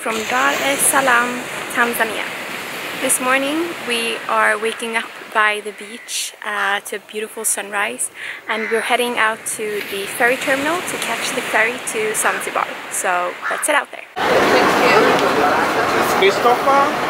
from Dar es Salaam, Tanzania. This morning we are waking up by the beach uh, to a beautiful sunrise and we're heading out to the ferry terminal to catch the ferry to Zanzibar. So let's head out there. Christopher.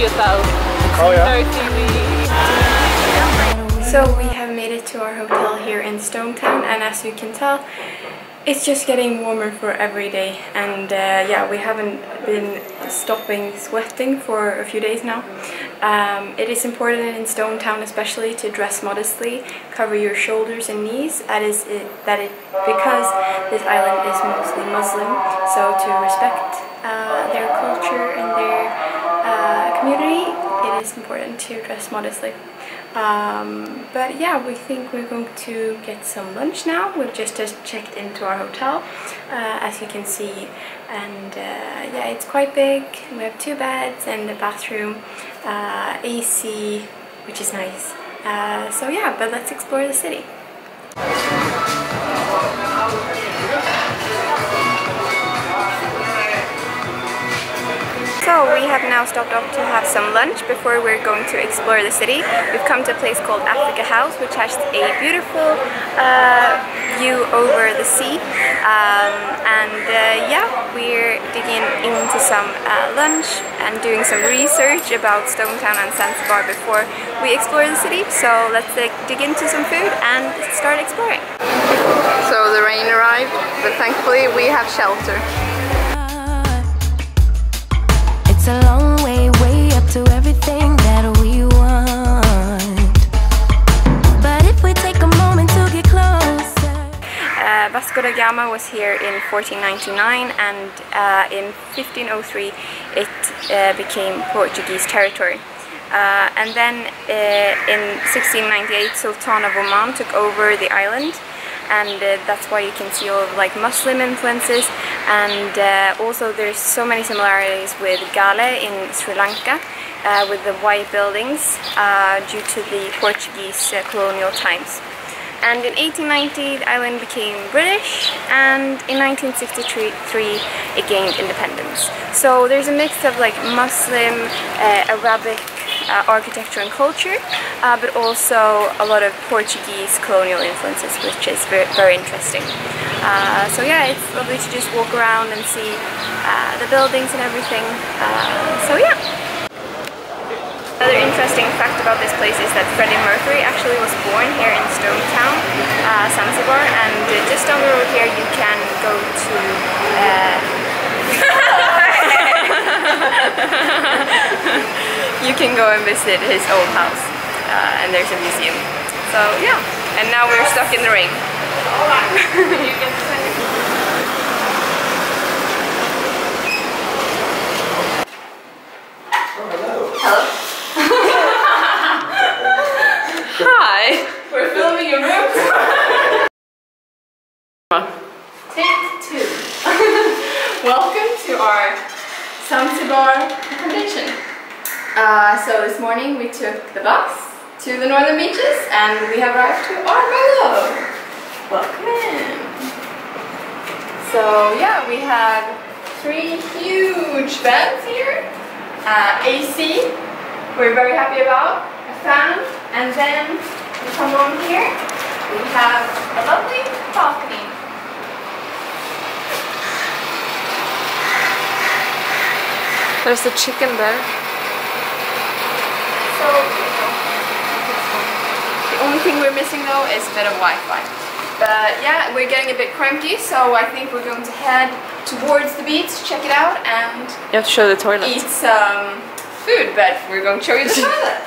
Yourself. Oh yeah. So we have made it to our hotel here in Stonetown and as you can tell it's just getting warmer for every day and uh, yeah we haven't been stopping sweating for a few days now. Um, it is important in Stonetown especially to dress modestly, cover your shoulders and knees that is it, that it because this island is mostly Muslim so to respect uh, their culture and their community it is important to dress modestly. Um, but yeah, we think we're going to get some lunch now. We've just, just checked into our hotel, uh, as you can see, and uh, yeah, it's quite big. We have two beds and a bathroom, uh, AC, which is nice. Uh, so yeah, but let's explore the city. We have now stopped off to have some lunch before we're going to explore the city. We've come to a place called Africa House, which has a beautiful uh, view over the sea. Um, and uh, yeah, we're digging into some uh, lunch and doing some research about Stonetown and Zanzibar before we explore the city. So let's uh, dig into some food and start exploring. So the rain arrived, but thankfully we have shelter. A long way, way up to everything that we want. But if we take a moment to get closer. Uh, Vasco da Gama was here in 1499 and uh, in 1503 it uh, became Portuguese territory. Uh, and then uh, in 1698 Sultan of Oman took over the island and uh, that's why you can see all of like Muslim influences and uh, also there's so many similarities with Galle in Sri Lanka uh, with the white buildings uh, due to the Portuguese uh, colonial times. And in 1890 the island became British and in 1963 it gained independence. So there's a mix of like Muslim, uh, Arabic uh, architecture and culture, uh, but also a lot of Portuguese colonial influences, which is very, very interesting. Uh, so yeah, it's lovely to just walk around and see uh, the buildings and everything. Uh, so yeah. Another interesting fact about this place is that Freddie Mercury actually was born here in Stonetown, uh, Zanzibar, and just down the road here you can go to uh, you can go and visit his old house uh, and there's a museum. So yeah, and now we're stuck in the rain. Hello. Hi! We're filming a room. Take two. Welcome to our Zanzibar accommodation. Uh, so this morning we took the bus to the northern beaches and we have arrived to Armello. Welcome. So yeah, we have three huge beds here. Uh, AC, we're very happy about. A fan, and then we come on here. We have a lovely balcony. There's a chicken there. So only thing we're missing though is a bit of Wi-Fi. But yeah, we're getting a bit cranky, so I think we're going to head towards the beach, check it out, and You have to show the toilet. eat some food. But we're going to show you the toilet.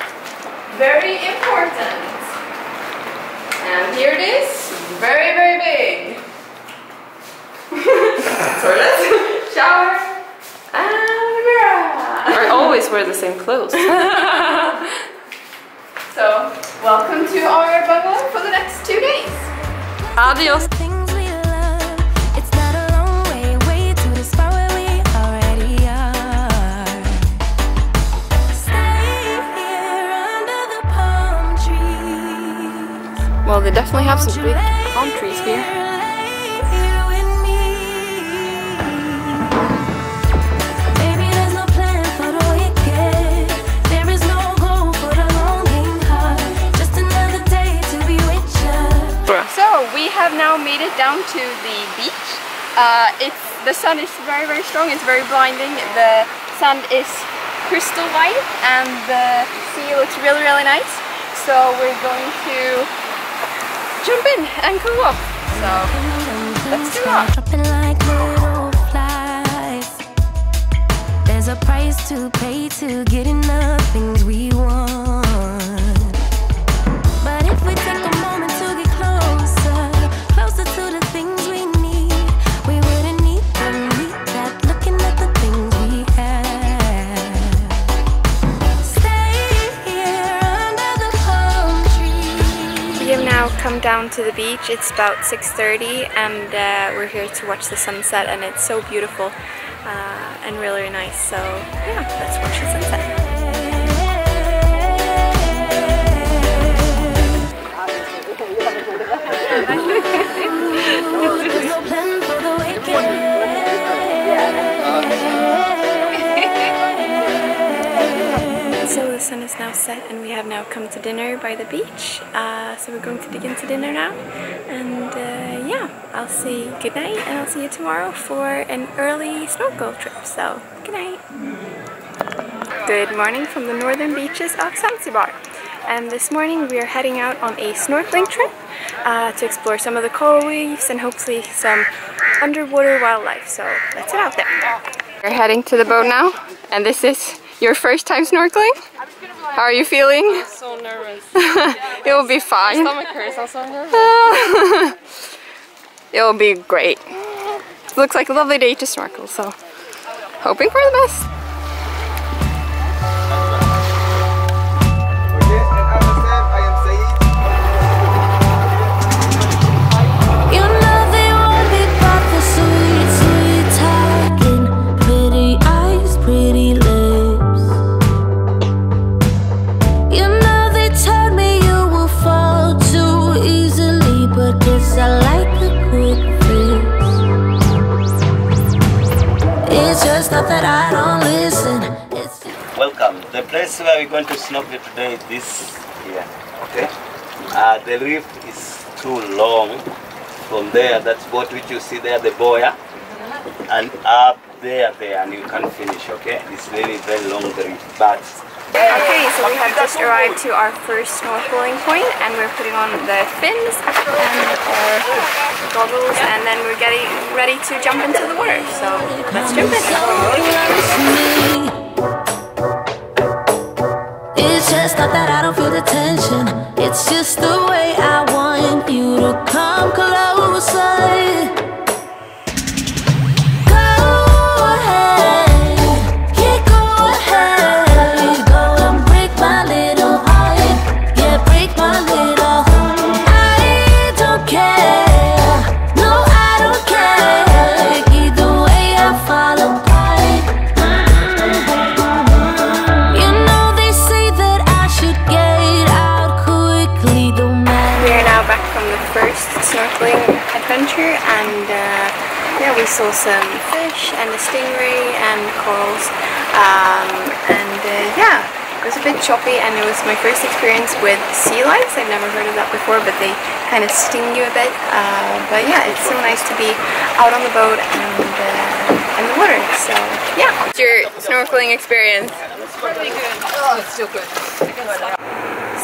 Very important. And here it is, very very big. toilet, shower, and mirror. I always wear the same clothes. So, welcome to our bungalow for the next two days. Adios. Things we learn. It's not a long way, way to the spot where we already are. Stay here under the palm trees. Well, they definitely have some big palm trees here. here to the beach. Uh, it's The sun is very, very strong, it's very blinding. The sand is crystal white and the sea looks really, really nice. So, we're going to jump in and cool off. So, let's do that. There's a price to pay to things we want. Down to the beach. It's about 6.30 and uh, we're here to watch the sunset and it's so beautiful uh, and really nice. So yeah, let's watch the sunset. sun is now set and we have now come to dinner by the beach. Uh, so we're going to dig into dinner now. And uh, yeah, I'll say good night and I'll see you tomorrow for an early snorkel trip. So good night. Good morning from the northern beaches of Zanzibar. And this morning we are heading out on a snorkeling trip uh, to explore some of the coral reefs and hopefully some underwater wildlife. So let's head out there. We're heading to the boat now, and this is your first time snorkeling. How are you feeling? So nervous. it will be fine. My Stomach hurts. I'm so nervous. it will be great. Looks like a lovely day to snorkel, so hoping for the best. It's just not that I don't listen. It's Welcome. The place where we're going to snorkel today is this here. Okay. Uh, the reef is too long. From there, that's boat which you see there, the boya, and up there, there, and you can finish. Okay. It's really very long reef, but Okay, so we have just arrived to our first snorkeling point and we're putting on the fins and our goggles and then we're getting ready to jump into the water. So let's jump in. It's just not that I don't feel the tension. It's just the way I want you to come closer. First snorkeling adventure and uh, yeah, we saw some fish and a stingray and corals um, and uh, yeah, it was a bit choppy and it was my first experience with sea lice. I've never heard of that before but they kind of sting you a bit. Uh, but yeah, it's so nice to be out on the boat and uh, in the water. So yeah. What's your snorkeling experience?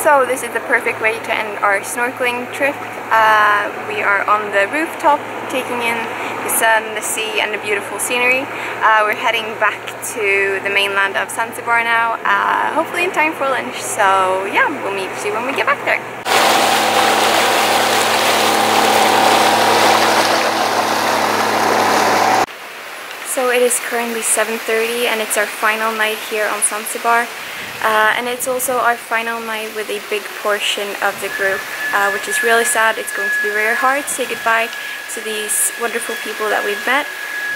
So this is the perfect way to end our snorkeling trip. Uh, we are on the rooftop taking in the sun, the sea and the beautiful scenery. Uh, we're heading back to the mainland of Zanzibar now, uh, hopefully in time for lunch. So yeah, we'll meet you when we get back there. So it is currently 7.30 and it's our final night here on Zanzibar. Uh, and it's also our final night with a big portion of the group, uh, which is really sad. It's going to be very hard to say goodbye to these wonderful people that we've met.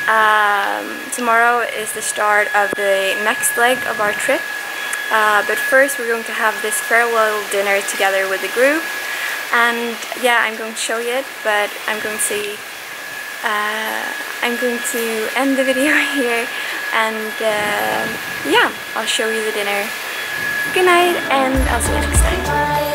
Um, tomorrow is the start of the next leg of our trip. Uh, but first we're going to have this farewell dinner together with the group. And yeah, I'm going to show you it, but I'm going to say uh, I'm going to end the video here and uh, yeah, I'll show you the dinner. Good night and I'll see you next time.